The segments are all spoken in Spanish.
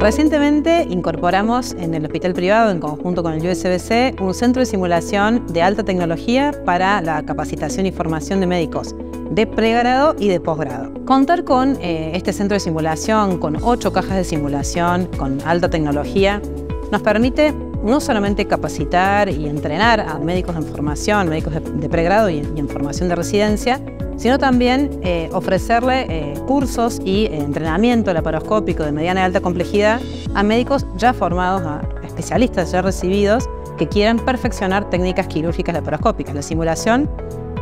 Recientemente incorporamos en el hospital privado, en conjunto con el USBC, un centro de simulación de alta tecnología para la capacitación y formación de médicos de pregrado y de posgrado. Contar con eh, este centro de simulación, con ocho cajas de simulación, con alta tecnología, nos permite no solamente capacitar y entrenar a médicos en formación, médicos de, pregrado y, en formación de residencia, sino también eh, ofrecerle eh, cursos y entrenamiento laparoscópico de mediana y alta complejidad a médicos ya formados, a especialistas ya recibidos que quieran perfeccionar técnicas quirúrgicas laparoscópicas. La simulación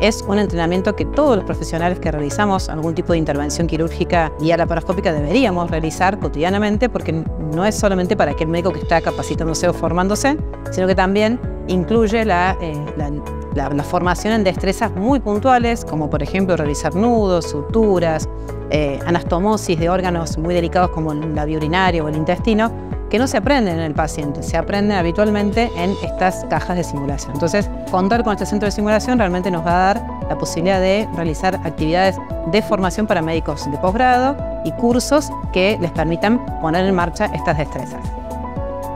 es un entrenamiento que todos los profesionales que realizamos algún tipo de intervención quirúrgica y laparoscópica deberíamos realizar cotidianamente porque no es solamente para aquel médico que está capacitándose o formándose, sino que también incluye eh, la la, formación en destrezas muy puntuales, como por ejemplo realizar nudos, suturas, eh, anastomosis de órganos muy delicados como la vía urinaria o el intestino, que no se aprenden en el paciente, se aprenden habitualmente en estas cajas de simulación. Entonces, contar con este centro de simulación realmente nos va a dar la posibilidad de realizar actividades de formación para médicos de posgrado y cursos que les permitan poner en marcha estas destrezas.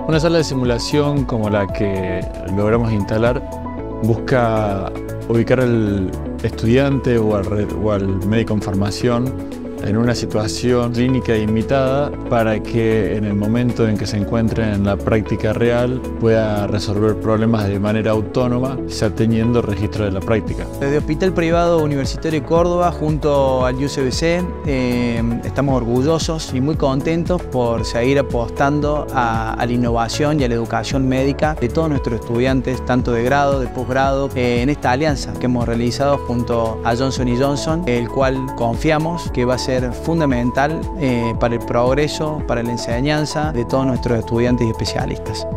Una sala de simulación como la que logramos instalar busca ubicar al estudiante o al, médico en formación en una situación clínica imitada para que en el momento en que se encuentre en la práctica real pueda resolver problemas de manera autónoma, ya teniendo registro de la práctica. Desde Hospital Privado Universitario Córdoba junto al UCBC eh, estamos orgullosos y muy contentos por seguir apostando a, la innovación y a la educación médica de todos nuestros estudiantes, tanto de grado, de posgrado, eh, en esta alianza que hemos realizado junto a Johnson Johnson, el cual confiamos que va a fundamental eh, para el progreso, para la enseñanza de todos nuestros estudiantes y especialistas.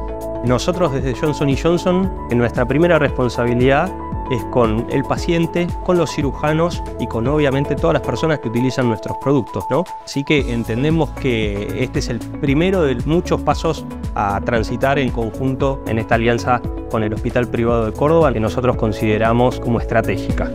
Nosotros desde Johnson Johnson, en nuestra primera responsabilidad es con el paciente, con los cirujanos y con obviamente todas las personas que utilizan nuestros productos. ¿no? Así que entendemos que este es el primero de muchos pasos a transitar en conjunto en esta alianza con el Hospital Privado de Córdoba que nosotros consideramos como estratégica.